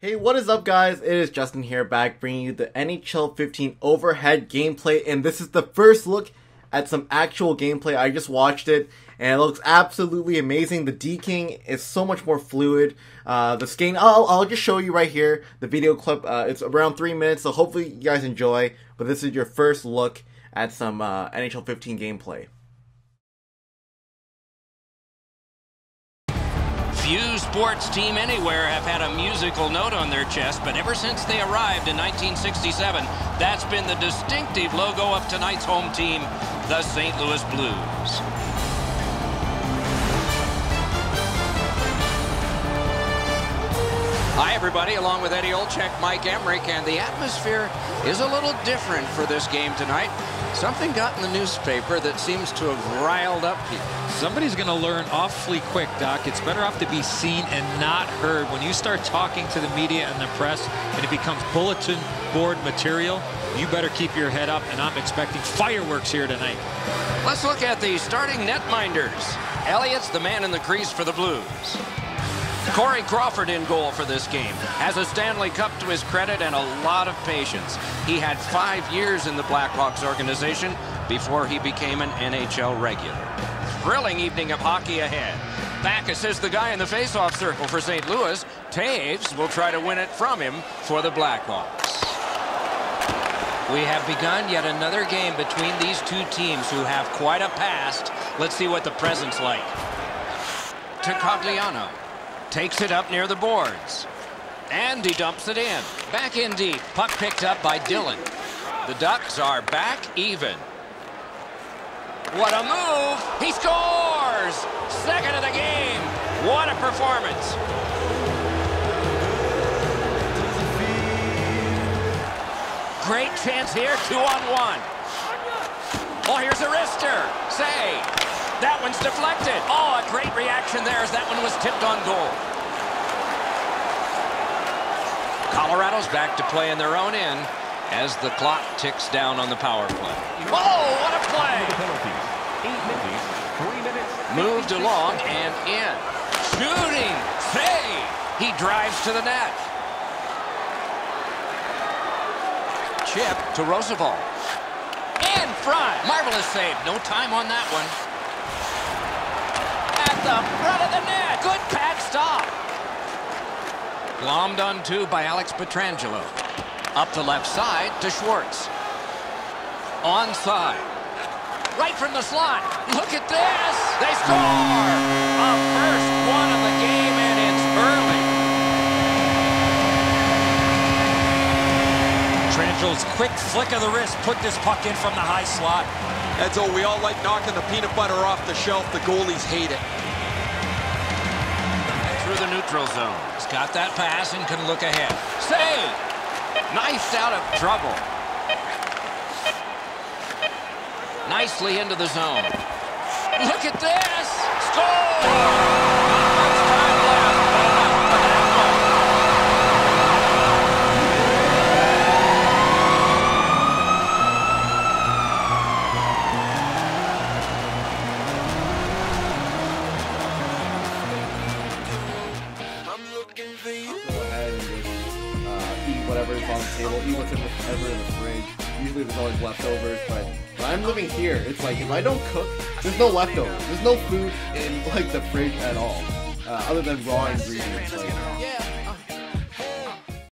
Hey, what is up guys? It is Justin here back bringing you the NHL 15 overhead gameplay and this is the first look at some actual gameplay. I just watched it and it looks absolutely amazing. The deking is so much more fluid. Uh, the skating, I'll, I'll just show you right here the video clip. Uh, it's around three minutes, so hopefully you guys enjoy. But this is your first look at some uh, NHL 15 gameplay. Few sports team anywhere have had a musical note on their chest, but ever since they arrived in 1967, that's been the distinctive logo of tonight's home team, the St. Louis Blues. Hi, everybody. Along with Eddie Olczyk, Mike Emrick, and the atmosphere is a little different for this game tonight. Something got in the newspaper that seems to have riled up people. Somebody's going to learn awfully quick, Doc. It's better off to be seen and not heard. When you start talking to the media and the press and it becomes bulletin board material, you better keep your head up, and I'm expecting fireworks here tonight. Let's look at the starting netminders. Elliott's the man in the crease for the Blues. Corey Crawford in goal for this game. Has a Stanley Cup to his credit and a lot of patience. He had five years in the Blackhawks organization before he became an NHL regular. Thrilling evening of hockey ahead. Backes is the guy in the faceoff circle for St. Louis. Toews will try to win it from him for the Blackhawks. We have begun yet another game between these two teams who have quite a past. Let's see what the present's like. To Cogliano. Takes it up near the boards. And he dumps it in. Back in deep. Puck picked up by Dillon. The Ducks are back even. What a move! He scores! Second of the game. What a performance. Great chance here, two on one. Oh, here's a wrister. Save. That one's deflected. Oh, a great reaction there as that one was tipped on goal. Colorado's back to play in their own end as the clock ticks down on the power play. Oh, what a play! Moved along and in. Shooting! Save! He drives to the net. Chip to Roosevelt. In front. Marvelous save. No time on that one. At the front of the net. Good pad stop. Glommed on two by Alex Pietrangelo. Up the left side to Schwartz. Onside. Right from the slot. Look at this. They score. A first one of the game, and it's early. Trangelo's quick flick of the wrist put this puck in from the high slot. Edzo, we all like knocking the peanut butter off the shelf. The goalies hate it. The neutral zone. He's got that pass and can look ahead. Save! Nice out of trouble. Nicely into the zone. Look at this! Score! Whatever is on the table, eat whatever in the fridge. Usually there's always leftovers, but when I'm living here, it's like if I don't cook, there's no leftovers. There's no food in like the fridge at all, uh, other than raw ingredients. Like